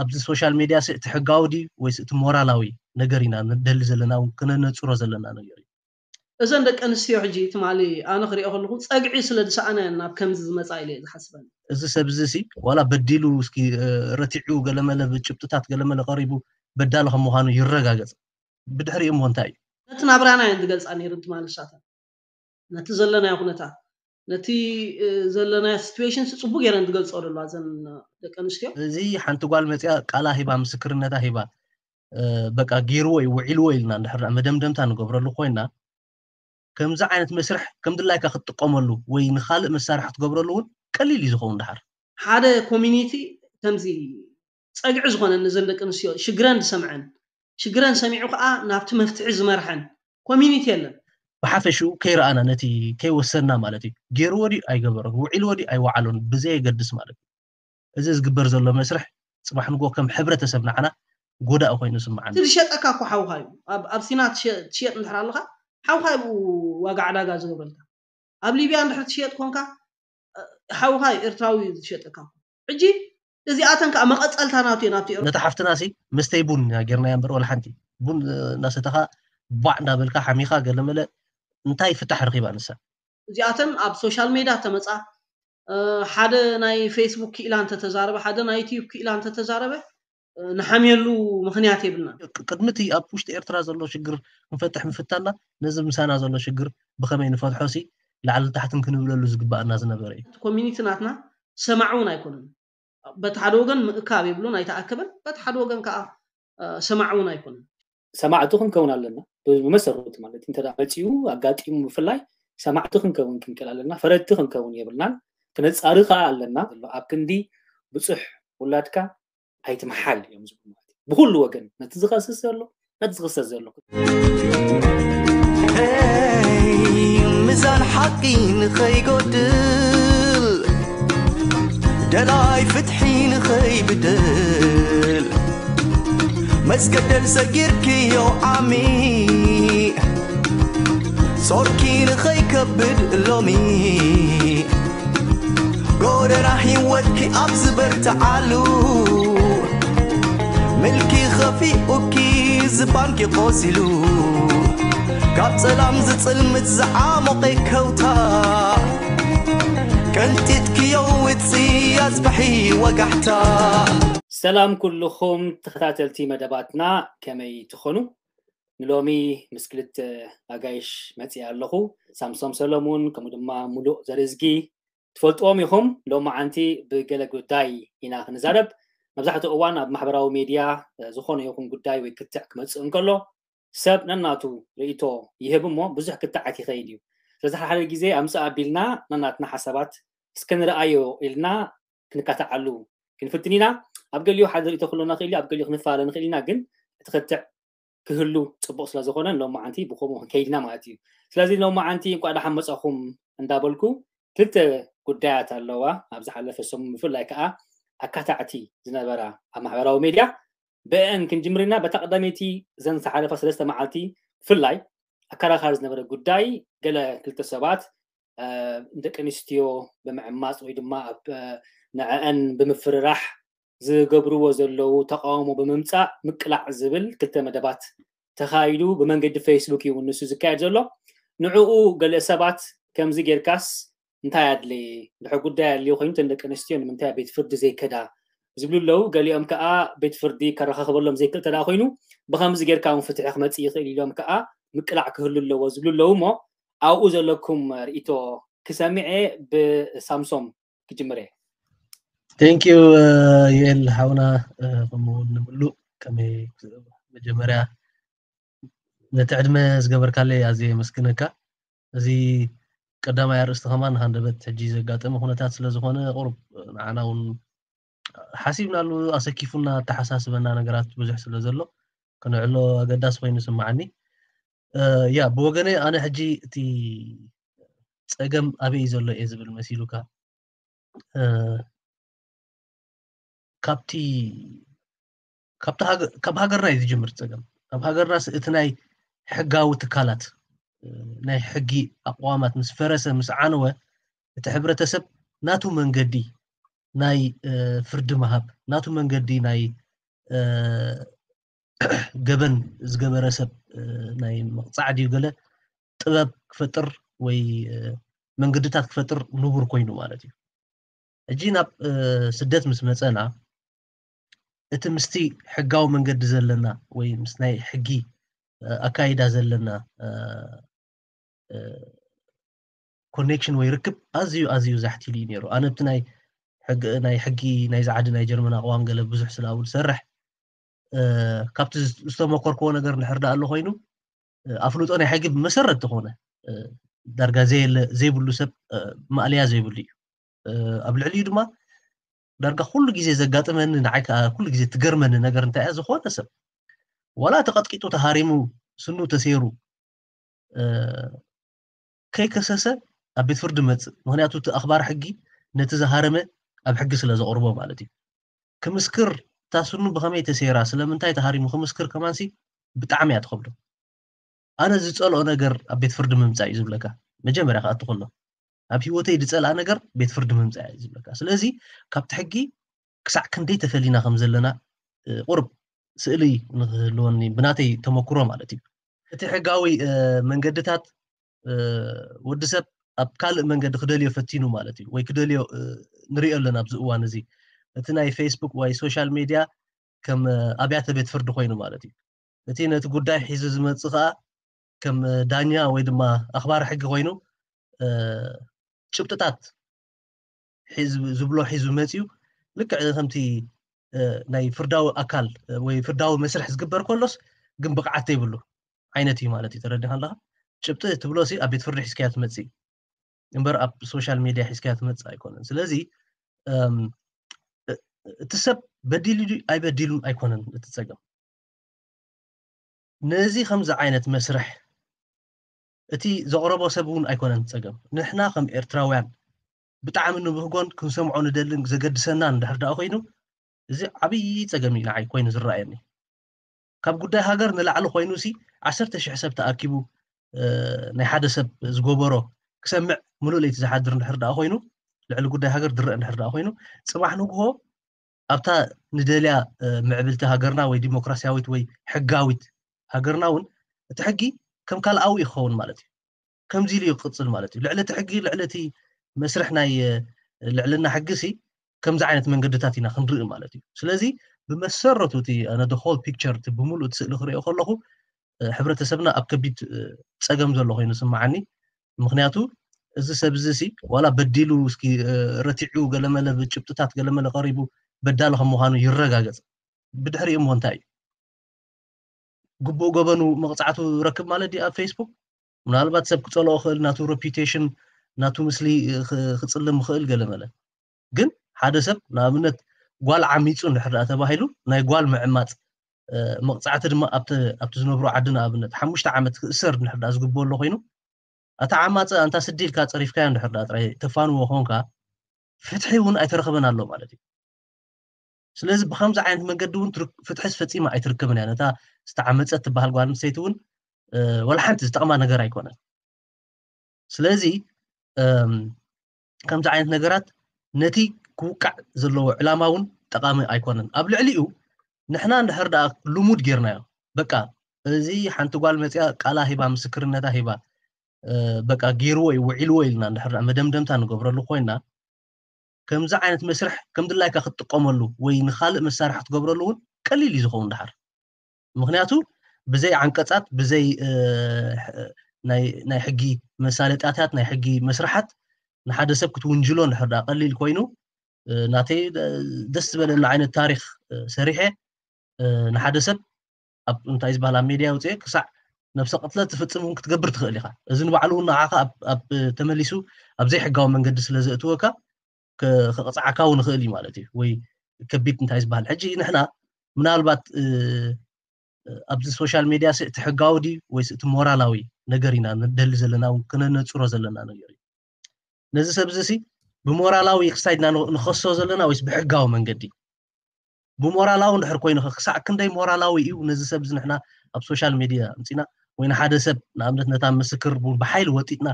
ኣብዚ ሶሻል ሚድያ ስእቲ ሕጋዊ ድዩ ወይስ እቲ ሞራላዊ ነገር ኢና ንደሊ ዘለና እውን ክነነፅሮ ዘለና ነገር እዩ እዘን ደቂ ኣንስትዮ ሕጂ ትማሊ ኣነ ክሪኦ ከለኩ ፀግዒ ስለ ድሰኣናየ ናብ ከምዚ ዝመፃ ኢለ እየ ዝሓስበኒ እዚ ሰብዚ ሲ ዋላ በዲሉ እስኪ ረቲዑ ገለመለ ብጭብጥታት ገለመለ ቀሪቡ በዳሊ ከም ምኳኑ ይረጋገፅ ብድሕሪ እሞ እንታይ እዩ ነቲ ናብራና እየን ዝገልፃ ነይሩ ትማሊ ሳተን ነቲ ዘለናዮ ኩነታት ነቲ ዘለና ስቲሽን ፅቡቅ ገይረን ዝገልፆ ዘለዋ ዘን ደቂ ኣንስትዮ እዚ ሓንቲ ጓል መፅያ ቃላ ሂባ ምስክርነታ ሂባ በቃ ገይርዎ ዩ ውዒልዎ ኢልና ንድሕር መደምደምታ ንገብረሉ ኮይና ከምዚ ዓይነት መስርሕ ከም ድላይካ ክትጥቀመሉ ወይ ንካልእ መሳርሒ ክትገብረሉ እውን ቀሊል እዩ ዝኸውን ድሓር ሓደ ኮሚኒቲ ከምዚ ፀግዒ ዝኮነ ንዘን ደቂ ኣንስትዮ ሽግረን ዝሰምዐን ሽግረን ሰሚዑ ከዓ ናብቲ መፍትሒ ዝመርሐን ኮሚኒቲ ኣለን بحفشو كير انا نتي كي وصلنا مالتي غير ودي اي غبر وعل ودي اي وعلون بزي يقدس مالك ازز غبر زلو مسرح صباح نقول كم حبره تسبنا انا غدا او كاينو سمعنا تري شيط اكا كو حو هاي اب اب سينات شيط نحر الله حو هاي واقع على غاز غبلتا اب ليبيا نحر شيط كونكا حو هاي ارتاوي شيط اكا اجي ازي اتن كا مقصلتا ناتي ناتي نتحفت ناسي مستيبون غيرنا ينبر ولا حنتي بون ناس تخا بعد دبل حميخا قال له እንታይ ፍታሕ ረኺባ ንሳ እዚኣተን ኣብ ሶሻል ሜድያ ተመፃ ሓደ ናይ ፌስቡክ ክኢላ እንተተዛረበ ሓደ ናይ ዩትዩብ ክኢላ እንተተዛረበ ንሓምየሉ ምክንያት የብልና ቅድሚ እቲ ኣብ ውሽጢ ኤርትራ ዘሎ ሽግር ክንፈትሕ ምፍታና ነዚ ምሳና ዘሎ ሽግር ብከመይ ንፈትሖ ሲ ላዕሊ ታሕትን ክንብለሉ ዝግባአና ዝነበረ እዩ ኮሚኒቲ ናትና ሰማዕ እውን ኣይኮነን በቲ ሓደ ወገን ምእካብ የብሉን ኣይተኣከበን በቲ ሓደ ወገን ከዓ ሰማዕ እውን ኣይኮነን ሰማዕቲ ክንከውን ኣለና بمسرود ما لتين ترى بتيو أقعد يوم مفلاي سمعتهم كون كن كلا لنا فردتهم كون يبلنا كنت أرقى على لنا أكندي بصح ولادك هيت محل يوم زبون بكل وجن نتزغس زلو نتزغس زلو ميزان حقين دلاي فتحين خي بدل مسكت سكر كيو عمين سوركي لخي كبد لومي قول راح يوكي أبزبر تعالو ملكي خفي أوكي زبانكي قوسلو قاب سلام زتسل متزعام وقي كوتا كنت تكيو وتسي أصبحي وقحتا سلام كلكم تختاتلتي مدباتنا كما يتخنو ንሎሚ ምስክልት ኣጋይሽ መፅኢ ኣለኹ ሳምሶም ሰሎሙን ከምኡ ድማ ሙሉእ ዘርእዝጊ ትፈልጥዎም ኢኹም ሎም ዓንቲ ብገለ ጉዳይ ኢና ክንዛረብ መብዛሕት እዋን ኣብ ማሕበራዊ ሜድያ ዝኮነ ይኹም ጉዳይ ወይ ክትዕ ክመፅእ እንከሎ ሰብ ነናቱ ርእቶ ይህብ እሞ ብዙሕ ክትዓት ይኸይድ እዩ ስለዚ ሓ ሓደ ግዜ ኣብ ምስ ኣቢልና ናናትና ሓሳባት ንስከ ንርኣዮ ኢልና ክንከትዓሉ ክንፍትን ኢና ኣብ ገሊዮ ሓደ ንርእቶ ክሎና ኽእል ኣብ ገሊዮ ክንፋለ ንክእል ኢና ግን እቲ ክትዕ ክህሉ ፅቡቅ ስለ ዝኾነ ሎም መዓንቲ ብከምኡ ከይድና ማለት እዩ ስለዚ ሎም መዓንቲ እንኳ ድሓን መፀኹም እንዳበልኩ ክልተ ጉዳያት ኣለዋ ኣብ ዝሓለፈ ሰሙን ብፍላይ ከዓ ኣካታዕቲ ዝነበራ ኣብ ማሕበራዊ ሜድያ ብአን ክንጅምርና በታ ቀዳሜይቲ እዘን ዝሓለፋ ሰለስተ መዓልቲ ብፍላይ ኣከራኻሪ ዝነበረ ጉዳይ ገለ ክልተ ሰባት ደቂ ኣንስትዮ ብምዕማፅ ወይ ድማ ንዕአን ብምፍርራሕ ዝገብርዎ ዘለው ተቃውሞ ብምምፃእ ምቅላዕ ዝብል ክልተ መደባት ተካይዱ ብመንገዲ ፌስቡክ እዩ ንሱ ዝካየድ ዘሎ ንዕኡ ገለ ሰባት ከምዚ ጌርካስ እንታይ ኣድለየ ድሕሪ ጉዳይ ኣድልየ ኮይኑ ተን ደቂ ኣንስትዮ ንምንታይ ቤት ፍርዲ ዘይከዳ ዝብሉ ኣለዉ ገሊኦም ከዓ ቤት ፍርዲ ከረካክበሎም ዘይክእል ተዳ ኮይኑ ብከምዚ ጌርካ ውን ፍትሒ ክመፅእ ይኽእል ኢሎም ከዓ ምቅላዕ ክህሉ ኣለዎ ዝብሉ ኣለዉ እሞ ኣብኡ ዘለኩም ርእቶ ክሰሚዐ ብሳምሶም ክጅምር እየ ዩ ዩኤል ሀውና ከምኡውን ንብሉ ከመይ መጀመርያ ነቲ ዕድመ ዝገበርካለ ኣዝየ የመስግነካ እዚ ቀዳማይ ኣርእስቲ ከማ ንሃንደበት ሕጂ ዘጋጠመ ኩነታት ስለዝኮነ ቁርብ ንዓና እውን ሓሲብናሉ ኣሰኪፉና ተሓሳስበና ነገራት ብዙሕ ስለ ዘሎ ክንዕሎ ኣገዳሲ ኮይኑ ስማዓኒ ያ ብወገነ ኣነ ሕጂ እቲ ፀገም ኣበይ ዘሎ እየ ዝብል መሲሉካ ካብቲ ካብ ሃገርና እዩ ዝጀምር ፀገም ካብ ሃገርና እቲ ናይ ሕጋዊ ትካላት ናይ ሕጊ ኣቋዋማት ምስ ፈረሰ ምስ ዓነወ እቲ ሕብረተሰብ ናቱ መንገዲ ናይ ፍርዲ ምሃብ ናቱ መንገዲ ናይ ገበን ዝገበረ ሰብ ናይ መቕፃዕ ድዩ ገለ ጥበብ ክፈጥር ወይ መንገድታት ክፈጥር ንቡር ኮይኑ ማለት እዩ እጂ ናብ ስደት ምስ መፀና እቲ ምስቲ ሕጋዊ መንገዲ ዘለና ወይ ምስ ናይ ሕጊ ኣካይዳ ዘለና ኮኔክሽን ወይ ርክብ ኣዝዩ ኣዝዩ ዛሕትሉ እዩ ነሩ ኣነ ብቲ ናይ ሕጊ ናይ ዛዓዲ ናይ ጀርመና ኣቕዋን ገለ ብዙሕ ስለኣው ዝሰርሕ ካብቲ ዝተመከርክዎ ነገር ንሕርዳ ኣሎ ኮይኑ ኣፍሉጦ ናይ ሕጊ ብመሰረት ዝኮነ ዳርጋ ዘይብሉ ሰብ ማእልያ ዘይብሉ እዩ ኣብ ልዕሊ እዩ ድማ ዳርጋ ኩሉ ግዜ ዘጋጥመኒ ንዓይከ ኩሉ ግዜ ትገርመኒ ነገር እንታይ እያ ዝኾነ ሰብ ዋላ ተቐጥቂጡ ተሃሪሙ ስኑ ተሰይሩ ከይከሰሰ ኣብ ቤት ፍርዲ መፅእ ምክንያቱ እቲ ኣኽባሪ ሕጊ ነቲ ዝሃረመ ኣብ ሕጊ ስለ ዘቕርቦ ማለት እዩ ክምስክር እታ ስኑ ብኸመይ ተሰይራ ስለምንታይ ተሃሪሙ ክምስክር ከማንሲ ብጣዕሚ እያ ትኸብሎ ኣነ ዝፀልኦ ነገር ኣብ ቤት ፍርዲ ምምፃእ እዩ ዝብለካ መጀመርያ ከኣቲ ኩሎ ኣብ ሂወተይ ዝፀላእ ነገር ቤት ፍርዲ ምምፃ እዩ ዝብለካ ስለዚ ካብቲ ሕጊ ክሳዕ ክንደይ ተፈሊና ከም ዘለና ቁርብ ስእሊ ንክህልወኒ ብናተይ ተመክሮ ማለት እዩ እቲ ሕጋዊ መንገድታት ወዲ ሰብ ኣብ ካልእ መንገዲ ክደልዮ ፈቲኑ ማለት እዩ ወይ ክደልዮ ንሪኦ ኣለና ኣብዚ እዋን እዚ እቲ ናይ ፌስቡክ ወይ ሶሻል ሚድያ ከም ኣብያተ ቤት ፍርዲ ኮይኑ ማለት እዩ እቲ ነቲ ጉዳይ ሒዙ ዝመፅእ ከዓ ከም ዳኛ ወይ ድማ ኣኽባሪ ሕጊ ኮይኑ ጭብጥታት ዝብሎ ሒዝቢ መፂኡ ልክዕ ከምቲ ናይ ፍርዳዊ ኣካል ወይ ፍርዳዊ መስርሕ ዝግበር ከሎስ ግን ብቕዓ ይብሉ ዓይነት እዩ ማለት እዩ ተረዲካ ኣለካ ጭብጢ ትብሎ ኣብ ቤትፍርዲ ሒዝክያ ትመፅእ እምበር ኣብ ሶሻል ሚድያ ሒዝክያ ትመፅእ ኣይኮነን ስለዚ እቲ ሰብ በዲሉ ኣይበዲሉን ኣይኮነን እትፀገም ነዚ ከምዚ ዓይነት መስርሕ እቲ ዘቕረቦ ሰብ እውን ኣይኮነን ፀገም ንሕና ከም ኤርትራውያን ብጣዕሚ ንብህጎን ክንሰምዖ ንደልን ዘገድሰና እንድሕር ዳኣ ኮይኑ እዚ ዓብይ ፀገም እዩ ንዓይ ኮይኑ ዝረኣየኒ ካብ ጉዳይ ሃገር ንላዕሊ ኮይኑ ሲ ዓሰርተ ሽሕ ሰብ ተኣኪቡ ናይ ሓደ ሰብ ዝገበሮ ክሰምዕ ሙሉእ ለይቲ ዝሓድር እንድሕር ዳኣ ኮይኑ ልዕሊ ጉዳይ ሃገር ድረአ እንድሕር ዳኣ ኮይኑ ፅባሕ ንግሆ ኣብታ ንደልያ ምዕብልቲ ሃገርና ወይ ዲሞክራስያዊት ወይ ሕጋዊት ሃገርና እውን እቲ ሕጊ كم قال او يخون مالتي كم زيلي يقصل المالتي لعلتي حقي لعلتي مسرحنا ي... لعلنا حقسي كم زعنت من قدتاتي ناخن رئي مالتي سلازي بمسرته تي انا ذا هول بيكتشر تبمولو تسال اخري اخر لخو حبرة سبنا ابكبيت تسقم زر لخو ينسمعني مخنياتو እዚ ሰብ ولا ሲ ዋላ በዲሉ እስኪ ረቲዑ ገለመለ ብጭብጥታት ገለመለ ቀሪቡ በዳሊ ከም ምኳኑ ይረጋገፅ ብድሕሪኡ ምኮ እንታይ እዩ ግቡእ ገበኑ መቕፃዕቱ ረክብ ማለት ድዩ ኣብ ፌስቡክ ምናልባት ሰብ ክፀልኦ ክእል ናቱ ሬፒቴሽን ናቱ ምስሊ ክፅልም ክእል ገለ መለ ግን ሓደ ሰብ ንኣብነት ጓል ዓሚፁ ንድሕር ዳ ተባሂሉ ናይ ጓል ምዕማፅ መቕፃዕቲ ድማ ኣብቲ ዝነብሮ ዓዲ ንኣብነት ሓሙሽተ ዓመት ክእሰር ንድሕር ዳ ዝግበኦ ኣሎ ኮይኑ እታ ዓማፀ እንታ ስዲልካ ፀሪፍካዮ ንድሕር ዳ ጥራይ ተፋንዎ ኮንካ ፍትሒ እውን ኣይተረክበን ኣሎ ማለት እዩ ስለዚ ብከምዚ ዓይነት መንገዲ እውን ፍትሒ ፈፂማ ኣይትርከብን እያ ነታ ዝተዓመፀት ትበሃል ጓል ምሰይቲ እውን ወላ ሓንቲ ዝጠቕማ ነገር ኣይኮነን ስለዚ ከምዚ ዓይነት ነገራት ነቲ ክውቃዕ ዘለዎ ዕላማ እውን ጠቃሚ ኣይኮነን ኣብ ልዕሊኡ ንሕና እንድሕር ደኣ ልሙድ ጌርናዮ በቃ እዚ ሓንቲ ጓል መፅያ ቃላ ሂባ ምስክርነታ ሂባ በቃ ገይርዎ እዩ ውዒልዎ ኢልና ንድሕር መደምደምታ ንገብረሉ ኮይንና ከምዚ ዓይነት መስርሕ ከምድላይካ ክትጥቀመሉ ወይ ንካልእ መሳርሒ ክትገብረሉ እውን ቀሊል እዩ ዝኸውን ድሓር ምክንያቱ ብዘይ ዓንቀፃት ብዘይ ናይ ሕጊ መሳለጣታት ናይ ሕጊ መስራሓት ንሓደ ሰብ ክትውንጅሎ ንድሕር ዳ ቀሊል ኮይኑ ናተይ ደስ ዝበለኒ ዓይነት ታሪክ ሰሪሐ ንሓደ ሰብ ኣብ እንታይ ዝበሃል ኣብ ሜድያ ውፅአ ክሳዕ ነብሰ ቅትለት ዝፍፅም እውን ክትገብር ትኽእል ኢኻ እዚ ንባዕሉ እውን ንዓኻ ኣብ ተመሊሱ ኣብ ዘይሕጋዊ መንገዲ ስለ ዘእትወካ ክቕፅዓካ ው ንኽእል እዩ ማለት እዩ ወይ ከቢድ እንታይ ዝበሃል ሕጂ ንሕና ምናልባት ኣብዚ ሶሻል ሚድያ ስእቲ ሕጋዊ ድዩ ወይ ስእቲ ሞራላዊ ነገር ኢና ንደሊ ዘለና እውን ክነነፅሮ ዘለና ነገር እዩ ነዚ ሰብዚ ሲ ብሞራላዊ ክሳይድና ንኸሶ ዘለና ወይስ ብሕጋዊ መንገዲ ብሞራላዊ እንድሕር ኮይኑ ክሳዕ ክንደይ ሞራላዊ እዩ ነዚ ሰብዚ ንሕና ኣብ ሶሻል ሚድያ ምፅና ወይ ንሓደ ሰብ ንኣብነት ነታ ምስክር ብሓይሊ ወጢጥና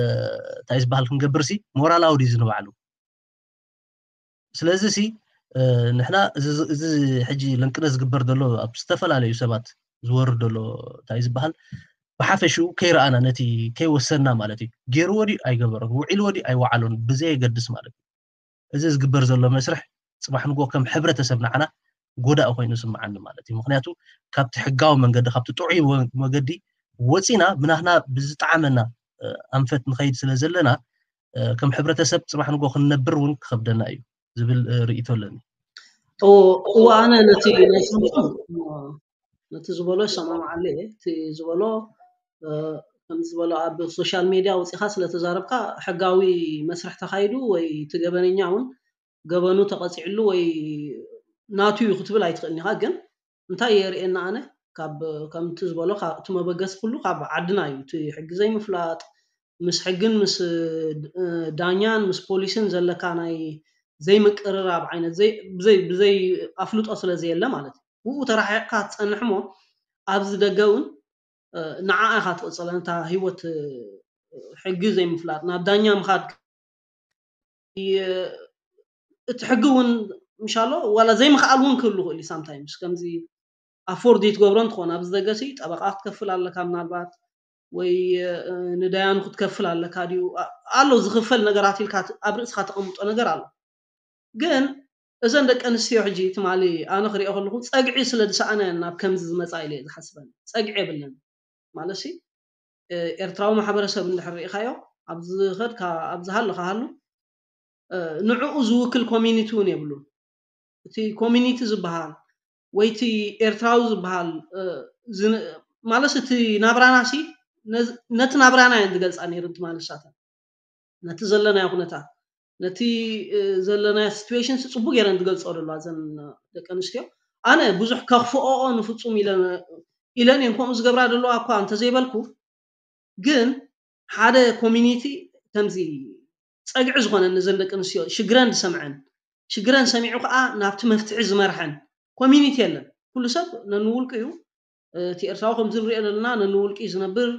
እንታይ ዝበሃል ክንገብር ሲ ሞራላዊ ድዩ ዝንባዕሉ ስለዚ ንሕና እዚ ሕጂ ለንቅነት ዝግበር ዘሎ ኣብ ዝተፈላለዩ ሰባት ዝወርድ ሎ እንታይ ዝበሃል ብሓፈሽኡ ከይረኣና ነቲ ከይወሰና ማለት እዩ ገይርዎዲ ኣይገበር ውዒልዎዲ ኣይወዓሉን ብዘ የገድስ ማለት እዩ እዚ ዝግበር ዘሎ መስርሕ ፅባሕንጎ ከም ሕብረተሰብ ናዓና ጎዳእ ኮይኑ ስምዓኒ ማለት እዩ ምክንያቱ ካብቲ ሕጋዊ መንገዲ ካብቲ ጥዑቡ መንገዲ ወፂና ምናክና ብዝጣዕመና ኣንፈት ንከይድ ስለዘለና ከም ሕብረተሰብ ፅባሕንጎ ክንነብር እውን ክከብደና እዩ زبل آه، رئيته لنا هو أنا نتي نتي زبلو سمع عليه تي زبلو كم آه، زبلو على السوشيال ميديا وسخاس لتزاربك حقاوي مسرح تخايلو ويتجبني نعمون جبنو تقصيلو وي ناتو يخطب لا يتقن هاجن انت يري ان انا كاب كم تزبلو خا تما بغس كله كاب عدنا يوتي حق زي مفلات مس حقن مس آه، دانيان مس بوليسن زلكاناي ዘይምቅርራብ ዓይነት ብዘይ ኣፍልጦ ስለዘየለ ማለት እዩ ውኡ ተራሒቕካ ትፀንሕ ሞ ኣብዚ ደገ እውን ንዓኣ ኢካ ትቕፅለ ነታ ሂወት ሕጊ ዘይምፍላጥ ናብ ዳኛ ምካድ እቲ ሕጊ እውን ምሻሎ ዋላ ዘይምክኣል እውን ክህሉ ክእል እዩ ሳምታይምስ ከምዚ ኣፎርድ ትገብሮ እንትኾን ኣብዚ ደገ ሲ ጠበቃ ክትከፍል ኣለካ ምናልባት ወይ ንዳያኑ ክትከፍል ኣለካ ድዩ ኣለው ዝኽፈል ነገራት ኢልካ ኣብ ርእስካ ተቐምጦ ነገር ኣሎ ግን እዘን ደቂ ኣንስትዮ ሕጂ ትማ ኣነ ክሪኦ ከለኹ ፀግዒ ስለ ድሰኣነ ናብ ከምዚ ዝመፃ ኢለ ዝሓስበኒ ፀግዒ የብለኒ ማለት ኤርትራዊ ማሕበረሰብ እንድሕር ርኢካዮ ኣብዝከድካ ከድካ ሃሉ ካሃሉ ንዕኡ ዝውክል ኮሚኒቲ እውን የብሉ እቲ ኮሚኒቲ ዝበሃል ወይቲ ኤርትራዊ ዝበሃል ማለት እቲ ናብራና ሲ ነቲ ናብራና እየን ዝገልፃ ነይሩ ትማልሳተን ነቲ ዘለናዮ ኩነታት نتی زلنا سیتیشن سبک یه رنگ گلز آره لازم دکانش کیا؟ آنها بزح کافو آن فتصم ایلان ایلان یه کاموز جبر آره لو آقای انتزاعی بالکو گن حدا کمیتی تمزی اگر عزقان نزد دکانش کیا شگرند سمعن شگرند سمع و آ نفت مفت عز مرحن کمیتی هن كل سب ننول كيو تي ارتاو خمزين ريال لنا ننول كي زنبر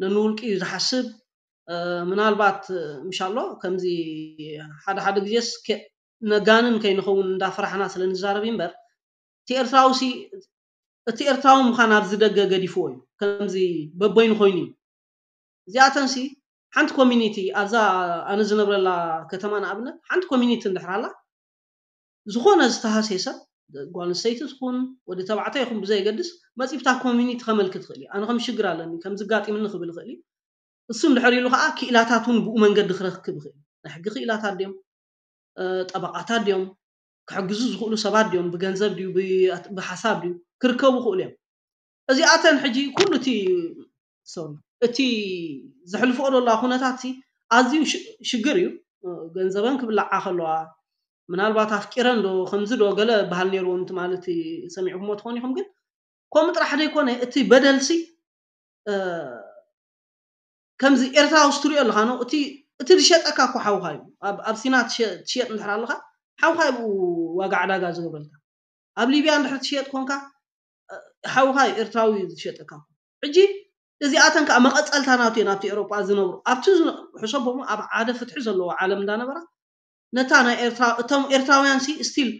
ننول ምናልባት ምሻሎ ከምዚ ሓደ ሓደ ግዜስ ነጋንን ከይንኸውን እንዳፍራሕና ስለ ንዛረብ እምበር እቲ ኤርትራዊ ሲ እቲ ኤርትራዊ ምዃን ኣብዚ ደገ ገዲፍዎ እዩ ከምዚ በበይኑ ኮይኑ እዩ እዚኣተንሲ ሓንቲ ኮሚኒቲ ኣብዛ ኣነ ዝነብረላ ከተማ ንኣብነት ሓንቲ ኮሚኒቲ እንድሕራላ ዝኾነ ዝተሃሰየ ሰብ ጓል ኣንስተይቲ ዝኹን ወደ ተባዕታይ ይኹን ብዘይገድስ መፂብታ ኮሚኒቲ ከመልክት ክእል እዩ ኣነ ከም ሽግር ኣለኒ ከም ዝጋጢምኒ ክብል ይኽእል እዩ ንስም ድሕሪ ኢሉ ከዓ ክኢላታት እውን ብኡ መንገዲ ክረክብ ይኽእል ናይ ሕጊ ክኢላታት ድዮም ጠበቃታት ድዮም ክሕግዙ ዝኽእሉ ሰባት ድዮም ብገንዘብ ድዩ ብሓሳብ ድዩ ክርከቡ ይኽእሉ እዮም እዚኣተን ሕጂ ኩሉ እቲ እቲ ዘሕልፍኦ ዘለዋ ኩነታት ኣዝዩ ሽግር እዩ ገንዘበን ክብላዓ ከለዋ ምናልባት ኣፍቂረን ዶ ከምዚ ዶ ገለ ባህል ነይርዎም ማለት ሰሚዕኩሞ ትኾኑ ኢኹም ግን ከምኡ ጥራሕ ደይኮነ እቲ በደልሲ ከምዚ ኤርትራ ውሽጢ ትሪኦ ኣለካ ኖ እቲ እቲ ዝሸጠካ እኮ ሓውካ እዩ ኣብ ሲና ትሸጥ እንድሕር ኣለካ ሓውካ እዩ ዋጋ ዕዳጋ ዝገብረልካ ኣብ ሊብያ እንድሕር ትሸጥ ኮንካ ሓውካ እዩ ኤርትራዊ ዝሸጠካ ሕጂ እዚኣተን ከዓ መቐፀልታ ናብቲ ናብቲ ኤሮጳ ዝነብሩ ኣብቲ ሕሰቦም ኣብ ሓደ ፍትሒ ዘለዎ ዓለም እንዳነበራ ነታ ናይ ኤርትራ እቶም ኤርትራውያን ሲ ስቲል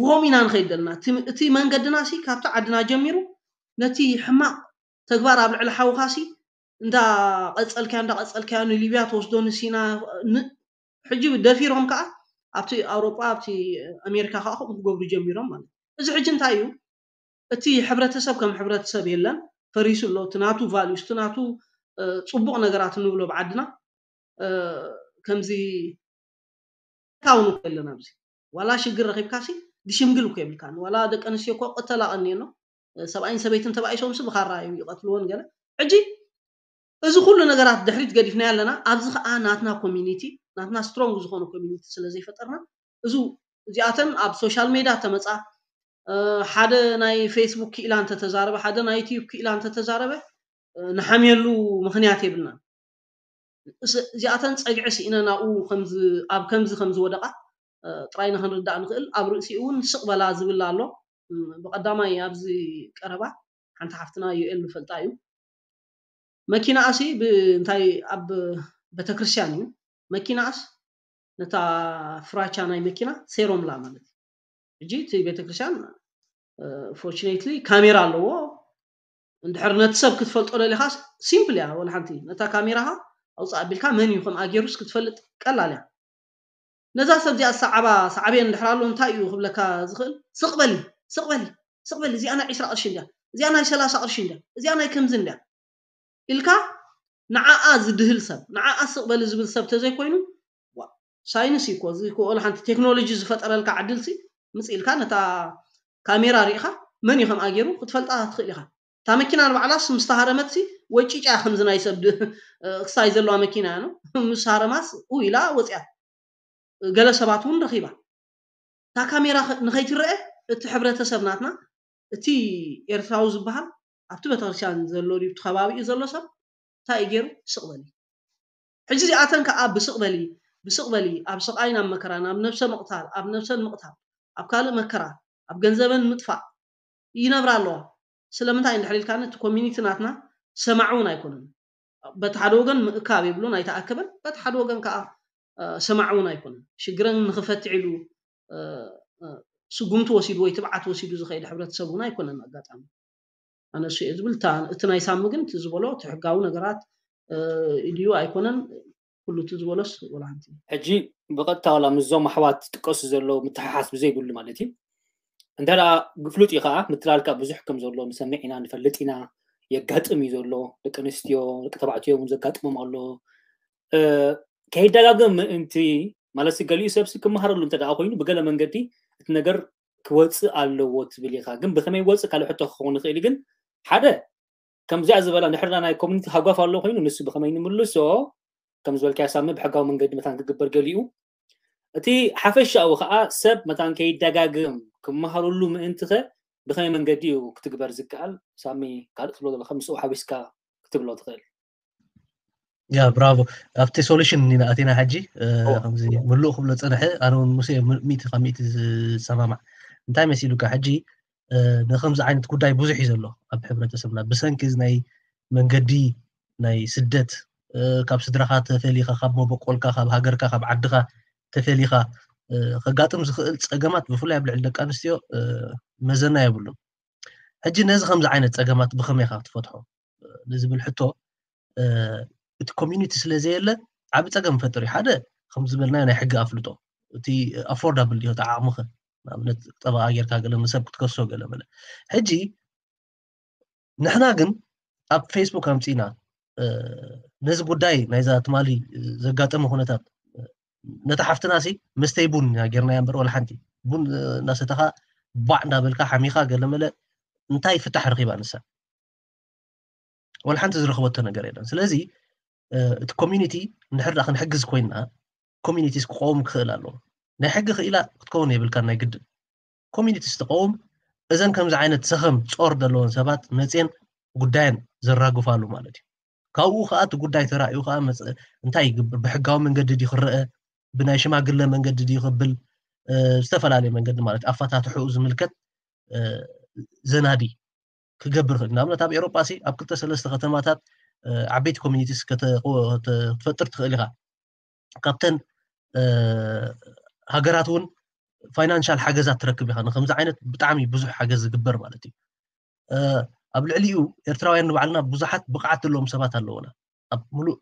ብሆም ኢና ንኸይድ ዘለና እቲ መንገድና ሲ ካብቲ ዓድና ጀሚሩ ነቲ ሕማቅ ተግባር ኣብ ልዕሊ ሓውካ ሲ እንዳ ቀፀልካ እንዳቀፀልካ ንሊብያ ተወስዶ ንሲና ሕጂ ደፊሮም ከዓ ኣብቲ ኣውሮጳ ኣብቲ ኣሜሪካ ከዓ ከምኡ ክገብሩ ጀሚሮም ማለት እዩ እዚ ሕጂ እንታይ እዩ እቲ ሕብረተሰብ ከም ሕብረተሰብ የለን ፈሪሱ ኣሎ እቲ ናቱ ቫልዩስ እቲ ናቱ ፅቡቅ ነገራት ንብሎ ብዓድና ከምዚ ካውን ከለና ኣብዚ ዋላ ሽግር ረኪብካሲ ድሽምግል እኮ የብልካን ዋላ ደቂ ኣንስትዮ እኳ ቅተላ ቀኒየኖ ሰብኣይን ሰበይትን ተባኢሶምስ ብካራ ይቀትልዎን ገለ ሕጂ እዚ ኩሉ ነገራት ድሕሪት ገዲፍና ኣለና ኣብዚ ከዓ ናትና ኮሚኒቲ ናትና ስትሮንግ ዝኮነ ኮሚኒቲ ስለዘይፈጠርና እዚ እዚኣተን ኣብ ሶሻል ሜድያ ተመፃ ሓደ ናይ ፌስቡክ ክኢላ እንተተዛረበ ሓደ ናይ ዩትዩብ ክኢላ እንተተዛረበ ንሓምየሉ ምክንያት የብልና እዚኣተን ፀግዒ ስኢነ ናብኡ ኣብ ከምዚ ከምዝወደቃ ጥራይ ንክንርዳእ ንክእል ኣብ ርእሲ እውን ስቅ በላ ዝብል ኣሎ ብቀዳማይ ኣብዚ ቀረባ ሓንቲ ሓፍትና ዩኤል ንፈልጣ እዩ مكينة أسي بنتاي أب بتكريسيانيو مكينة أس نتا فراشانا مكينة سيروم لا مالت جيت بتكريسيان فورشنيتلي كاميرا لو عند حرنا تسب كتفلت ولا لحاس سيمبل يا ولا حنتي نتا كاميرا ها أو صعب بالكام من يخون أجيروس كتفلت كلا لا نزا سبزي الصعبة صعبين عند حرنا لون تايو خبلك زخل سقبلي سقبلي سقبلي زي أنا عشرة أرشين ده زي أنا ثلاثة أرشين زي أنا كم زين ኢልካ ንዓኣ ዝድህል ሰብ ንዓኣ ስቕ ዝብል ሰብ ተዘይኮይኑ ሳይንስ ኮ እዚ ክኦል ሓንቲ ቴክኖሎጂ ዝፈጠረልካ ዓድልሲ ምፅ ኢልካ ነታ ካሜራ ሪኢኻ መን እዩ ከምኣ ገይሩ ክትፈልጣ ትኽእል ኢኻ እታ መኪና ንባዕላስ ምስ ተሃረመትሲ ወይ ጭጫ ከምዚ ናይ ሰብ ክሳይ ዘለዋ መኪና ያ ነው ምስ ሃረማስ ው ኢላ ወፅያ ገለ ሰባት እውን ረኺባ እታ ካሜራ ንኸይትርአ እቲ ሕብረተሰብ ናትና እቲ ኤርትራዊ ዝበሃል ኣብቲ ቤተክርስትያን ዘሎ ድዩ እቲ ከባቢኡ ዘሎ ሰብ እንታይ እዩ ገይሩ ስቕበሊ ሕጂ እዚኣተን ከዓ ብስቕበሊ ብስቕበሊ ኣብ ስቃይን ኣብ መከራን ኣብ ነብሰ ምቕታል ኣብ ነብሰን ምቕታል ኣብ ካልእ መከራ ኣብ ገንዘበን ምጥፋእ ይነብራ ኣለዋ ስለምንታይ እንድሕሪልካ እቲ ኮሚኒቲ ናትና ሰማዑን ኣይኮኑን በቲ ሓደ ወገን ምእካብ የብሉን ኣይተኣከበን በቲ ሓደ ወገን ከዓ ሰማዑን ኣይኮኑን ሽግረን ንክፈትዕ ኢሉ ስጉምቲ ወሲዱ ወይ ትብዓት ወሲዱ ዝኸይድ ሕብረተሰብ እውን ኣይኮነን ኣጋጣሚ أنا شيء زبلت أنا إتناي سامعين تزبلو تحقاو نقرات آه، اليو أيكونن كله تزبلوس ولا عندي حجي بقد تعالى مزوم محوات تقص زلو متحاس بزي كل ما لتي عندها قفلت يقع مترالك بزح كم زلو مسمعنا نفلتنا يقعد أمي زلو لكن استيو كتبعت يوم زكاة مم الله أه كيف دلعم أنت مالسي قالي سبسي كم هرلو أنت دعوين بقلا من قدي تنقر كواتس على الوات بليخا جنب خمي واتس قالوا حتى خونك إلي ሓደ ከምዚኣ ዝበላ ንሕርና ናይ ኮሚኒቲ ሃጓፍ ኣሎ ኮይኑ ንሱ ብከመይ ንምልሶ ከም ዝበልካ ሳሚ ብሕጋዊ መንገዲ መታን ክግበር ገሊኡ እቲ ሓፈሻዊ ከዓ ሰብ መታን ከይደጋግም ክመሃረሉ ምእንቲ ኸ ብከመይ መንገዲ እዩ ክትግበር ዝከኣል ሳሚ ካልእ ትብሎ ዘለካ ምስኡ ሓቢስካ ክትብሎ ትኽእል ያ ብራቮ ኣብቲ ሶሉሽን ኢና ኣቴና ሕጂ ከምዚ ምሉእ ክብሎ ፀንሐ ኣነ ውን ሙሴ ሚእቲ ካብ ሚእቲ ዝሰማማዕ እንታይ መሲሉካ ሕጂ ንከምዚ ዓይነት ጉዳይ ብዙሕ እዩ ዘሎ ኣብ ሕብረተሰብና ብሰንኪ ናይ መንገዲ ናይ ስደት ካብ ስድራካ ተፈሊካ ካብ መበቆልካ ካብ ሃገርካ ካብ ዓድካ ተፈሊካ ከጋጥም ዝክእል ፀገማት ብፍላይ ኣብ ልዕሊ ደቂ ኣንስትዮ መዘና የብሉን ሕጂ ነዚ ከምዚ ዓይነት ፀገማት ብከመይ ካ ክትፈትሖ ንዝብል ሕቶ እቲ ኮሚኒቲ ስለዘየለ ዓብ ፀገም ፈጥር እዩ ሓደ ከምዝበልናዮ ናይ ሕጊ ኣፍልጦ እቲ ኣፎርዳብል ድዮ ተዓቅሚኸ مابلت طبعا غير كاقل لهم سب كنت كسو قال لهم هجي نحنا قن اب فيسبوك هم تينا نز قداي نايزا تمالي آه، زقات امو هنا تاب آه، نتحفت ناسي مستي بون غيرنا ينبر ولا حنتي بون آه، ناس تخا بعنا بالكا حميخا قال لهم انتاي فتح رقيبا نسا ولا حنتي زرخبتو نقر ايضا سلازي الكوميونيتي نحرق نحجز كوينا كوميونيتيز كقوم كخيل ናይ ሕጊ ክኢላት ክትከውን የብልካና ይግድእ ኮሚኒቲ ዝተቃወም እዘን ከምዚ ዓይነት ሰኸም ፆር ዘለዎን ሰባት መፅን ጉዳይን ዘራግፋሉ ማለት እዩ ካብኡ ከዓ እቲ ጉዳይ ተራእዩ ከዓ እንታይ ይግብር ብሕጋዊ መንገዲ ድ ክርአ ብናይ ሽማግለ መንገዲ ድ ይኽብል ዝተፈላለየ መንገዲ ማለት እዩ ኣፈታትሑኡ ዝምልከት ዘናዲ ክገብር ክእል ንኣብነት ኣብ ኤሮጳ ሲ ኣብ ክልተ ሰለስተ ከተማታት ዓበይቲ ኮሚኒቲስ ክትፈጥር ትኽእል ኢኻ ካብተን ሃገራት እውን ፋይናንሻል ሓገዛት ትረክብ ኢኻ ንከምዚ ዓይነት ብጣዕሚ ብዙሕ ሓገዝ ዝግበር ማለት እዩ ኣብ ልዕሊኡ ኤርትራውያን ንባዕልና ብዙሓት ብቕዓት ዘለዎም ሰባት ኣለውና ኣብ ሙሉእ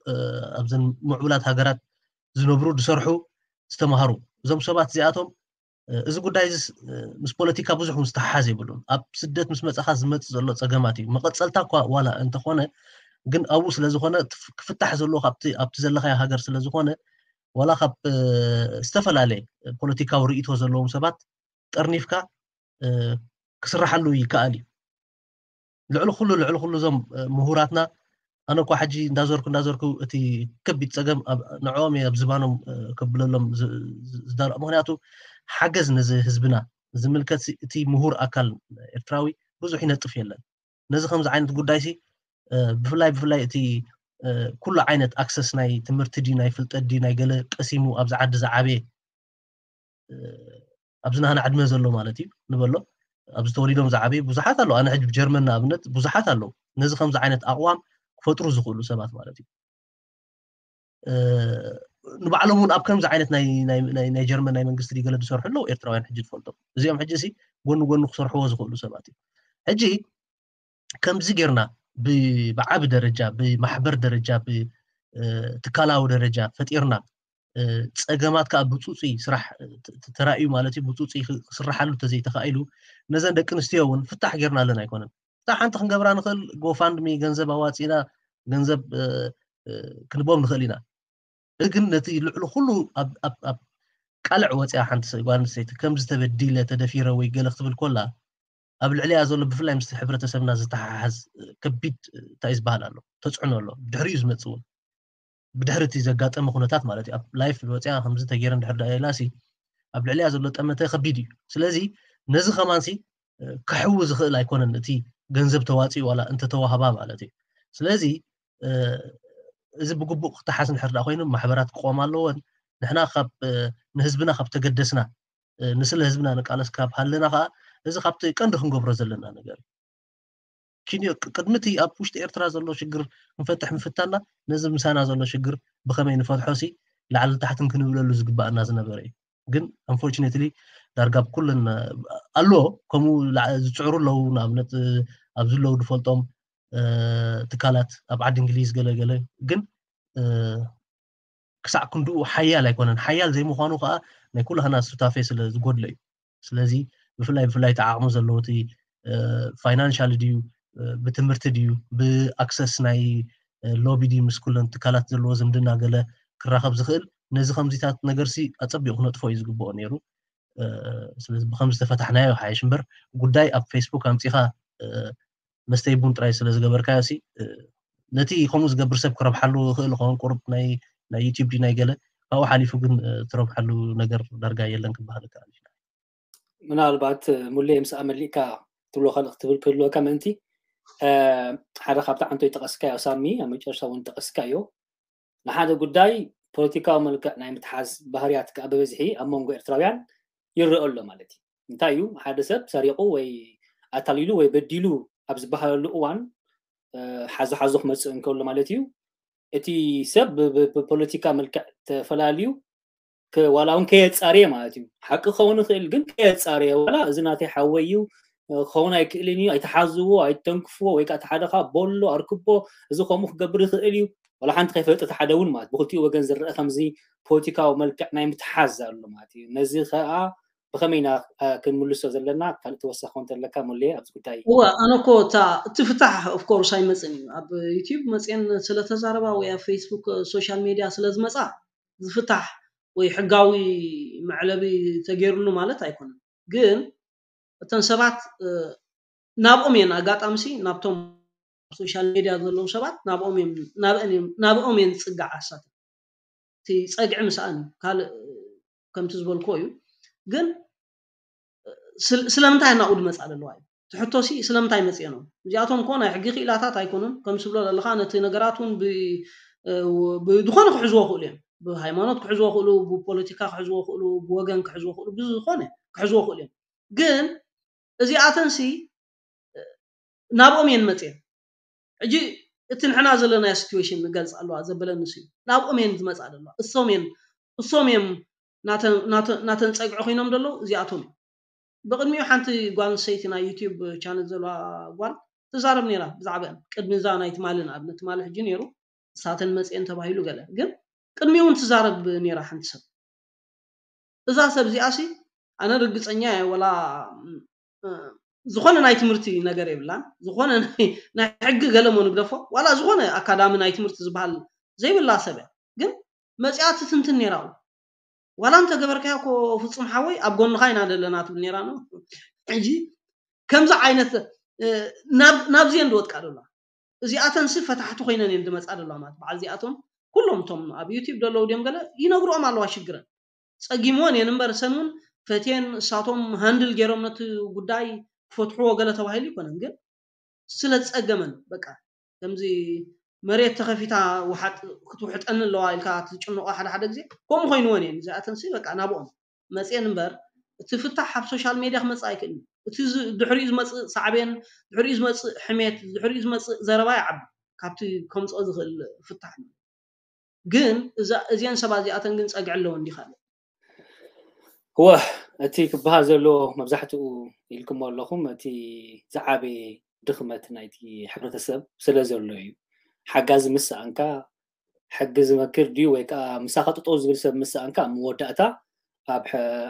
ኣብዘን ምዕቡላት ሃገራት ዝነብሩ ዝሰርሑ ዝተምሃሩ እዞም ሰባት እዚኣቶም እዚ ጉዳይ ምስ ፖለቲካ ብዙሕ ምስተሓሓዝ የብሉን ኣብ ስደት ምስ መፅኻ ዝመፅእ ዘሎ ፀገማት እዩ መቐፀልታ እኳ ዋላ እንተኾነ ግን ኣብኡ ስለዝኮነ ክፍታሕ ዘለዎ ኣብቲ ዘለካዮ ሃገር ስለዝኮነ ዋላ ካብ ዝተፈላለየ ፖለቲካዊ ርእቶ ዘለዎም ሰባት ጠርኒፍካ ክስራሓሉ ይከኣል እዩ ልዕሊ ኩሉ ልዕሊ ኩሉ እዞም ምሁራትና ኣነ እኳ ሕጂ እንዳዘርኩ እንዳዘርኩ እቲ ከቢድ ፀገም ንዕኦም ኣብ ዝባኖም ከብለሎም ዝዳርኦ ምክንያቱ ሓገዝ ነዚ ህዝብና ዝምልከት እቲ ምሁር ኣካል ኤርትራዊ ብዙሕ ይነጥፍ የለን ነዚ ከምዚ ዓይነት ጉዳይ ሲ ብፍላይ ብፍላይ እቲ كل عينت اكسس ناي تمرت دي ناي فلت دي ناي قال قسيمو ابز عد زعابي ابزنا انا عد مزلو مالتي نبلو ابز توري دوم زعابي بزحات انا عجب جرمنا ابنت بزحات الله نزي خمس عينت اقوام فطرو زقولو سبات مالتي نبعلمون أبكم كم ناي ناي ناي, ناي جرمن ناي منجست دي قال بسرح له ايرتراوين حجت فولتو زيام حجسي غن غن خسرحو زقولو سباتي حجي كم زيرنا ብዓብ ደረጃ ብማሕበር ደረጃ ብትካላዊ ደረጃ ፈጢርና ፀገማት ከዓ ብፁፅ ተራእዩ ማለት ዩ ብፅፅ ክስራሓሉ እንተዘይተካኢሉ ነዘን ደቂ ኣንስትዮ እውን ፍታሕ ጌርና ኣለና ኣይኮነን እብ ሓንቲ ክንገብራ ንክእል ጎፋን ድ ገንዘብ ኣዋፂእና ገንዘብ ክንቦም ንኽእል ኢና እግን ነቲ ልዕሉ ኩሉ ኣብ ቃልዕ ወፅያ ሓንቲ ጓል ኣንስተይቲ ከምዝተበዲለ ተደፊረ ወይ ገለ ክትብል ኮላ ኣብ ልዕልያ ዘሎ ብፍላይ ምስ ሕብረተሰብና ዝተሓሓዝ ከቢድ እንታይ ዝበሃል ኣሎ ተፅዑኖ ኣሎ ድሕሪ እዩ ዝመፅ እውን ብድሕሪ እቲ ዘጋጠመ ኩነታት ማለት እዩ ኣብ ላይፍ ወፅያ ከም ተገይረን ድሕር ዳ ላ ኣብ ልዕልያ ዘሎ ጠመተ ከቢድ እዩ ስለዚ ነዚ ከማንሲ ከሕው ዝክእል ኣይኮነን እቲ ገንዘብ ተዋፂኡ ዋ እንተተዋህባ ማለት እዩ ስለዚ እዚ ብግቡእ ክተሓስ ንሕር ዳኣ ኮይኑ ማሕበራት ክቆማ ኣለዎን ንሕና ንህዝብና ካብ ተገደስና ንስለ ህዝብና ንቃሎስ ካብ ሃልና ከዓ እዚ ካብቲ ቀንዲ ክንገብሮ ዘለና ነገር እዩ ቅድሚ እቲ ኣብ ውሽጢ ኤርትራ ዘሎ ሽግር ክንፈትሕ ምፍታና ነዚ ምሳና ዘሎ ሽግር ብከመይ ንፈትሖ ሲ ላዕሊ ታሕትን ክንብለሉ ዝግባአና ዝነበረ እዩ ግን ኣንፎርነትሊ ዳርጋ ብኩለን ኣለዎ ከምኡ ዝፅዕሩ ኣለው ንኣብነት ኣብ ዘለው ዝፈልጦም ትካላት ኣብ ዓዲ እንግሊዝ ገለገለ ግን ክሳዕ ክንድኡ ሓያል ኣይኮነን ሓያል ዘይምኳኑ ከዓ ናይ ኩላህና ስታፌ ስለዝጎድለ እዩ ስለዚ ብፍላይ ብፍላይ ከዓ ዓቕሙ ዘለዎ እቲ ፋይናንሻል ድዩ ብትምህርቲ ድዩ ብኣክሰስ ናይ ሎቢ ድዩ ምስ ኩለን ትካላት ዘለዎ ዝምድና ገለ ክራኸብ ዝኽእል ነዚ ከምዚታት ነገርሲ ኣፀቢቑ ክነጥፎ እዩ ዝግብኦ ነይሩ ስለዚ ብከም ዝተፈታሕናዮ ሓይሽ እምበር ጉዳይ ኣብ ፌስቡክ ኣምፂኻ መስተይ ቡን ጥራይ ስለ ዝገበርካዮ ሲ ነቲ ከምኡ ዝገብር ሰብ ክረብሓሉ ክእል ኸውን ቁርብ ናይ ዩትብ ድ ናይ ገለ ካብኡ ሓሊፉ ግን ትረብሓሉ ነገር ዳርጋ የለን ክበሃል ይከኣል እዩ من بعد مولي مس امريكا تبلو خل تبلو كلو كم انتي آه حدا خبط عن توي تقسكاي اسامي اما يشرس اون تقسكايو نحن قداي بوليتيكا وملكا نايم تحاز بحريات كابوزحي امونغو ارتراويان يرؤ له مالتي نتايو حدا سب سريقو وي اتاليلو وي بديلو ابز بحر الاوان حاز حازو حمس انكولو مالتيو اتي سب بوليتيكا ملكا تفلاليو ولكن كيتساري ماتي حق خون خيل جن كيتساري ولا زناتي حويو خونا يكلني اي تحزو اي تنكفو ويك اتحدقا بولو اركبو زو خمو قبر خيليو ولا حنت خيفت اتحدون مات بغتي وغن زر خمزي بوتيكا وملك نايم تحز الله ماتي نزي خا بخمينا كن ملو سو زلنا قال توسخون تلكا مولي ابسكتاي هو انا كوتا تفتح اوف كورس اي مزين اب يوتيوب مزين سلا تزاربا ويا فيسبوك سوشيال ميديا سلا زمصا زفتح ويحقاوي معلبي تجيرلو مالت ايكون جن اتن ناب امي انا قات امسي نابتوم سوشيال ميديا ظلوم سبات ناب امي ناب اني ناب امي نصقع عسات تي صقع مسان قال كم تزبل كويو جن سل سلامتا هنا اود مسال الواي تحطو سي سلامتا مسيانو جاتهم كون حقي خيلاتات ايكونون كم سبلو الخانه تي نغراتون ب بدخان خزوخو ليهم ብሃይማኖት ክሕዝዎ ክእሉ ብፖለቲካ ክሕዝዎ ክእሉ ብወገን ክሕዝዎ ክእሉ ብዝኾነ ክሕዝዎ ክእሉ እዮም ግን እዚኣተንሲ ናብኦም እየን መፅአን ሕጂ እቲ ንሕና ዘለና ስትዌሽን ንገልፅ ኣለዋ ዘበለን ንስ እዩ ናብኦም እየን ዝመፅእ ዘለዋ እሶም እየን እሶም እዮም ናተን ፀግዖ ኮይኖም ዘለዉ እዚኣቶም እዮም ብቅድሚኡ ሓንቲ ጓል ኣንስተይቲ ናይ ዩትብ ቻነል ዘለዋ ጓል ትዛረብ ነራ ብዛዕባ ቅድሚ እዛ ናይ ትማሊ ንኣብነት ትማሊ ሕጂ ነይሩ ንሳተን መፅአን ተባሂሉ ገለ ግን ቅድሚ እውን ትዛረብ ነራ ሓንቲ ሰብ እዛ ሰብ እዚኣ ሲ ኣነ ርግፀኛ ወላ ዝኾነ ናይ ትምህርቲ ነገር የብላን ዝኾነ ናይ ሕጊ ገለሞ ንግደፎ ዋላ ዝኾነ ኣካዳሚ ናይ ትምህርቲ ዝበሃል ዘይብላ ሰብ እያ ግን መፅያት ትትንትን ነራ ዋላ እንተገበርካዮ ኮ ፍፁም ሓወይ ኣብ ጎንካ ኢና ዘለና ትብል ነራ ነው ሕጂ ከምዚ ዓይነት ናብዘን ድወጥቃ ደሎ እዚኣተንስ ፈታሕቲ ኮይነን እየን ድመፃ ደላ ማለት በዓል እዚኣቶም ኩሎም እቶም ኣብ ዩቲብ ዘለዉ ድዮም ገለ ይነግሮኦም ኣለዋ ሽግረን ፀጊምዎን እየን እምበር ሰን እውን ፈትየን እሳቶም ሃንድል ገይሮም ነቲ ጉዳይ ክፈትሕዎ ገለ ተባሂሉ ይኮነን ግን ስለዝፀገመን በቃ ከምዚ መሬት ተኸፊታ ክትውሕጠኒ ኣለዋ ኢልካ ትጭንቆ ሓደ ሓደ ግዜ ከምኡ ኮይኑዎን እየን እዚኣተንሲ በቃ ናብኦም መፅአን እምበር እቲ ፍታሕ ኣብ ሶሻል ሚድያ ክመፅእ ኣይክእልን እቲ ድሕሪኡ ዝመፅእ ሳዕብን ድሕሪኡ ዝመፅእ ሕሜት ድሕሪኡ ዝመፅእ ዘረባ ይዓቢ ካብቲ ከምፅኦ ዝኽእል ፍታሕ ግን እዚአን ሰባ እዚኣቶን ግን ፀግዕ ኣለዎ ዲከእል ወ እቲ ክበሃል ዘሎ መብዛሕትኡ ኢልኩዎ ኣለኩም እቲ ዝዓበየ ድኽመት ናይቲ ሕብረተሰብ ስለ ዘሎ እዩ ሓጋዝ ምስስእንካ ሕጊ ዝመክር ድዩ ወይከዓ ምሳኻጥጦ ዝብል ሰብ ምስእንካ ምወዳእታ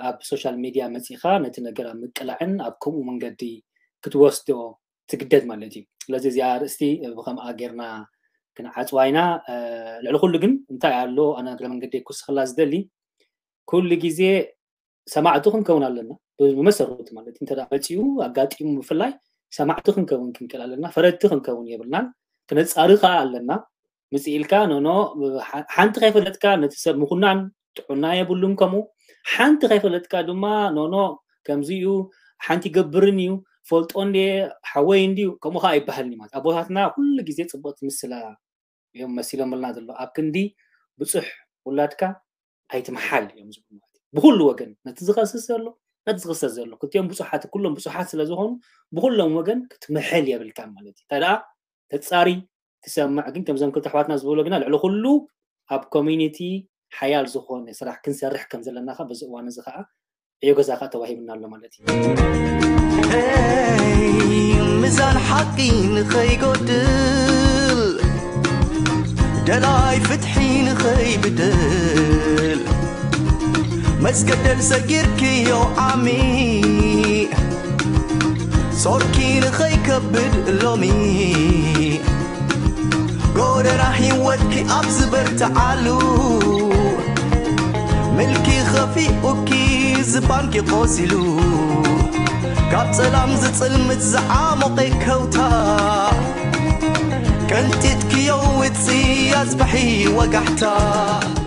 ኣብ ሶሻል ሚድያ መፂኢካ ነቲ ነገር ምቅላዕን ኣብ ከምኡ መንገዲ ክትወስዶ ትግደድ ማለት እዩ ስለዚ እዚኣ ርእስቲ ብከምኣ ጌርና كنعتواينا على أه كل جن انت يعلو انا كلام قد يكون خلاص دلي كل جيزي سمعتهم كون لنا دوز مسروت مالت انت راتيو اغاتي مفلاي سمعتهم كون كن كلا لنا فرتهم كون يبلنا كنت صارخا لنا مسيلكا نو نو حنت خيفلتكا نتسب مخنان تعنا يبلون كمو حنت خيفلتكا دوما نو نو كمزيو حنتي قبرنيو ፈልጦኒ ሓወይ እንድዩ ከምኡ ከዓ ይበሃልኒ ማለት ኣቦታትና ኩሉ ግዜ ፅቡቅቲ ምስላ እዮም መሲሎም ኣለና ዘሎ ኣብ ክንዲ ብፁሕ ውላድካ ኣይትመሓል እዮም ዝብሉ ማለት እዩ ብኩሉ ወገን ነቲ ዝኸስስ ዘሎ ነቲ ዝኽሰስ ዘሎ ክልቲኦም ብፁሓት ኩሎም ብፁሓት ስለዝኾኑ ብኩሎም ወገን ክትምሕል የብልካ ማለት እዩ እንተደኣ ተፃሪ ትሰምዕ ግን ከምዞም ክልተ ኣሕዋትና ዝበሎ ግና ልዕሊ ኩሉ ኣብ ኮሚኒቲ ሓያል ዝኾነ ስራሕ ክንሰርሕ ከም ዘለናካ በዚ እዋን እዚ ከዓ ዕዮ ገዛ ከዓ ተዋሂብና ኣሎ ማለት እዩ ميزان حقين خي قدل دراي فتحين خي بدل مسكتل سكيركي يو عمي صوركين خي كبد لومي قول راح يودكي أبزبر تعالو ملكي خفي أوكي زبانكي قوسلو كاب سلام زتل متزعام وقيكوتا كنت تكيو وتسي أصبحي وقحتا